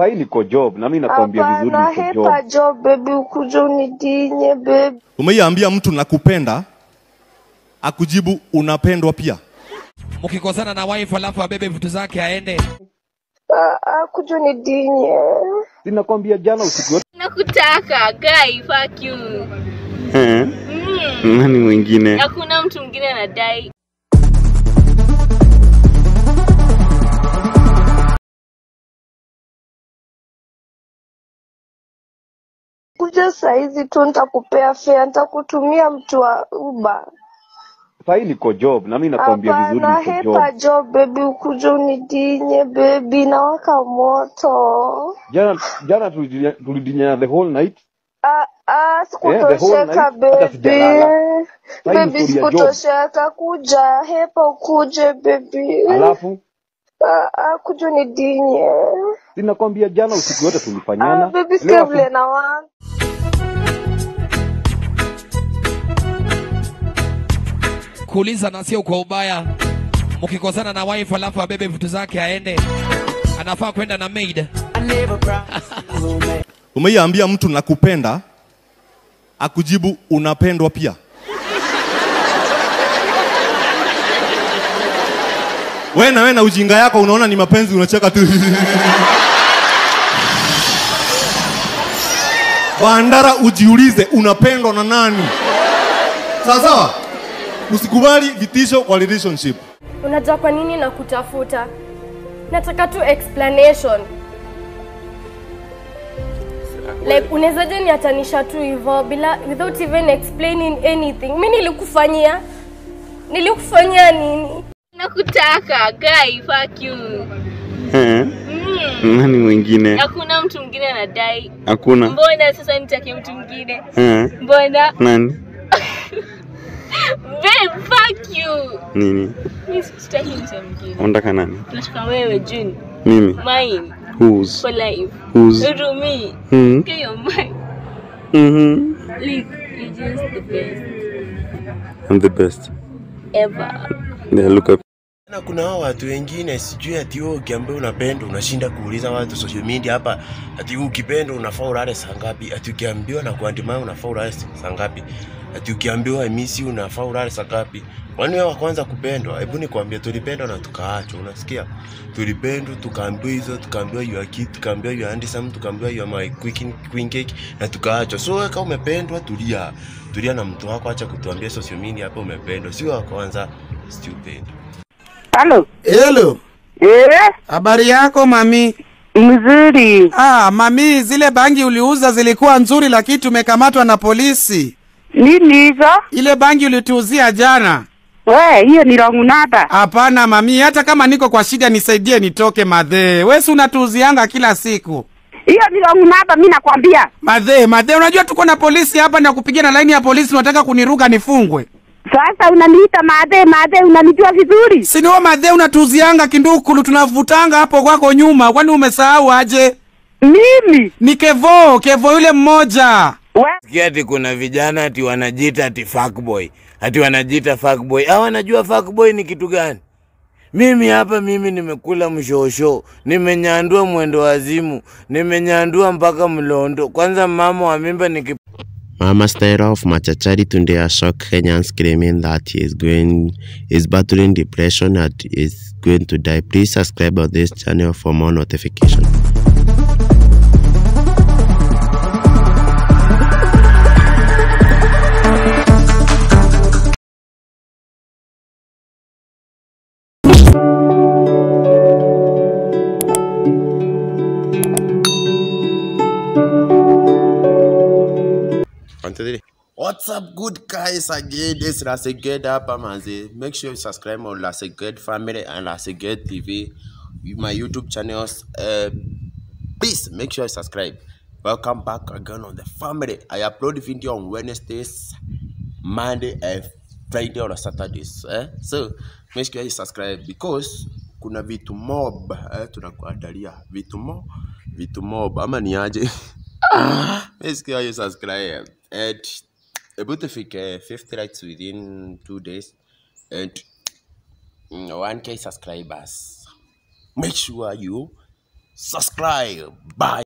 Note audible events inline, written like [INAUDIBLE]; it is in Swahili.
Sahi niko job na mimi nakwambia vizuri Hapana, niko hepa job. job baby, ukuja unidinye baby. Umeiambia mtu nakupenda, akujibu unapendwa pia. mkikosana na wife alafu abebe vitu zake aende Ah, ah, kuja unidinye. Ninakwambia jana usiku yote nakutaka guy fuck you Eh, mm. nani mwingine? hakuna mtu mwingine anadai Kuja saizi tu nitakupea fea, nitakutumia mtu wa Uber. Sahii niko job na mimi nakwambia vizuri Hapana, niko hepa job. job baby, ukuja unidinye baby, nawaka moto. Jana jana tulidinya tulidinya the whole night. Ah, ah, the whole night, sikutosheka hata baby. sijalala. Baby, ya job. sikutosheka. Kuja hepa, ukuje baby. Alafu Ah, ah, kuja unidinye. sinakwambia jana usiku yote Ah, tulifanyana. baby, Leo sikia asu- vile kuuliza na sio kwa ubaya mkikosana na wife alafu abebe vitu zake aende anafaa kwenda na maid [LAUGHS] Umeiambia mtu nakupenda, akujibu unapendwa pia. [LAUGHS] We na we na ujinga yako unaona ni mapenzi, unacheka tu. [LAUGHS] Bandara, ujiulize unapendwa na nani? Sawa sawa, usikubali vitisho kwa relationship. Unajua kwa nini na kutafuta? Nataka tu explanation. Like unawezaje niatanisha tu hivyo bila without even explaining anything? Mimi nilikufanyia nilikufanyia nini? nakutaka guy fuck you Eh, mm. nani mwingine? hakuna mtu mwingine anadai Hakuna. mbona sasa nitake mtu mwingine mbona nani? Babe fuck you Nini? mimi sitaki mtu mwingine Unataka nani? nataka wewe June Mimi. mine Whose? for life Whose? Rumi Hmm. okay you're mine Mhm. like you're just the best I'm the best. ever Yeah, look up. Na kuna hao watu wengine sijui ati wewe ukiambia unapenda unashinda kuuliza watu social media hapa ati ukipenda unafaa ulale saa ngapi, ati ukiambiwa na kuandima unafaa ulale saa ngapi, ati ukiambiwa misi unafaa ulale saa ngapi. Kwani wewe wa kwanza kupendwa? Hebu nikwambie, tulipendwa na tukaachwa, unasikia? Tulipendwa tukaambiwa hizo, tukaambiwa you are cute, tukaambiwa you are handsome, tukaambiwa you are my queen, queen cake na tukaachwa. So wewe kama umependwa, tulia, tulia na mtu wako, acha kutuambia social media hapa umependwa, sio wa kwanza stupid. Hello. Hello. Eh, Habari yako mami? mzuri. Ah, mami, zile bangi uliuza zilikuwa nzuri lakini tumekamatwa na polisi. Nini hizo? Ile bangi ulituuzia jana. We, hiyo ni wrong number. Hapana mami, hata kama niko kwa shida nisaidie nitoke madhee. Wewe si unatuuzianga kila siku. Hiyo ni wrong number, mimi nakwambia. Madhee, madhee, unajua tuko na polisi hapa na kupigia na laini ya polisi unataka kuniruga nifungwe. Sasa unaniita madhe, madhe, unanijua vizuri. Si niwe madhee unatuuzianga kindukulu tunavutanga hapo kwako nyuma. Kwani umesahau aje? Mimi Ni Kevo, Kevo yule mmoja. Sikia ati kuna vijana ati wanajiita ati fuckboy. Ati wanajiita fuckboy. Hawa wanajua fuckboy ni kitu gani? Mimi hapa mimi nimekula mshosho, nimenyandua mwendo wazimu, nimenyandua mpaka mlondo. Kwanza mama wa mimba niki Mama style of Machachari Tunde has shocked Kenyans screaming that he is going is battling depression and is going to die. Please subscribe on this channel for more notification. Two, three. What's up, good guys? Again, this is Laseged hapa manzi. Make sure you subscribe on Laseged family and Laseged TV with my YouTube channels. Uh, please make sure you subscribe. Welcome back again on the family. I upload video on Wednesdays, Monday, and Friday or Saturdays. Eh? So make sure you subscribe because kuna vitu mob eh, tunakuandalia vitu mob, vitu mob ama ni aje? [LAUGHS] [SIGHS] Basically, I just subscribe um, and about uh, to figure 50 likes within two days and 1k subscribers. Make sure you subscribe. Bye.